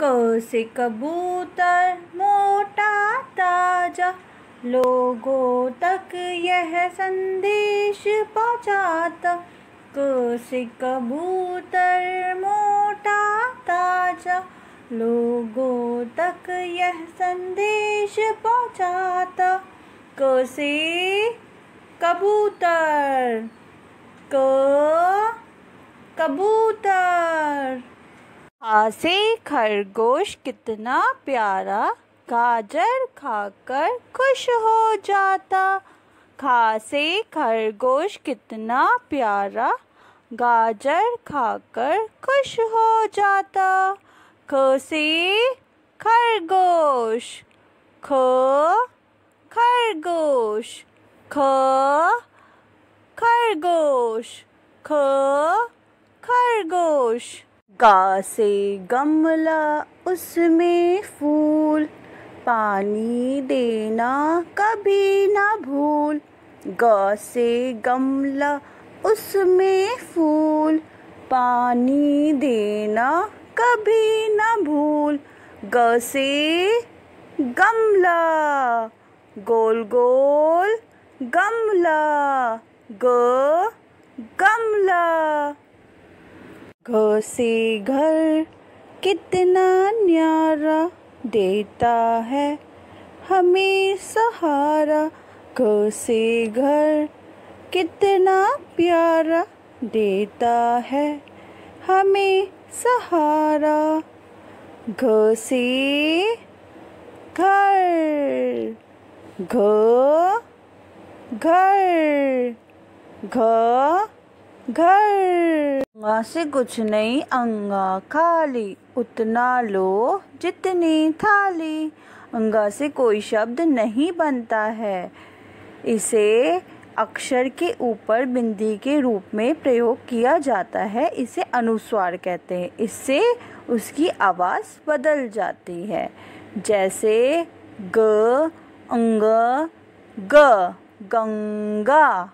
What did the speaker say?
क से कबूतर मोटा ताज़ा, लोगों तक यह संदेश पहुंचाता। क कबूतर मोटा ताज़ा, लोगों तक यह संदेश पहुंचाता। क कबूतर क कबूतर। खा से खरगोश कितना प्यारा, गाजर खाकर खुश हो जाता। खा से खरगोश कितना प्यारा, गाजर खाकर खुश हो जाता। ख से खरगोश, ख खरगोश ख खरगोश ख खरगोश। गा से गमला उसमें फूल, पानी देना कभी ना भूल। ग से गमला उसमें फूल, पानी देना कभी ना भूल। ग से गमला, गोल गोल गमला, ग गमला। घ से घर कितना न्यारा देता है, हमें सहारा घ से घर कितना प्यारा देता है, हमें सहारा घ से घर घ घर घ घर। अंगा से कुछ नहीं, अंगा खाली। उतना लो जितनी थाली। अंगा से कोई शब्द नहीं बनता है। इसे अक्षर के ऊपर बिंदी के रूप में प्रयोग किया जाता है। इसे अनुस्वार कहते हैं। इससे उसकी आवाज़ बदल जाती है। जैसे ग, अंग, ग, गंगा।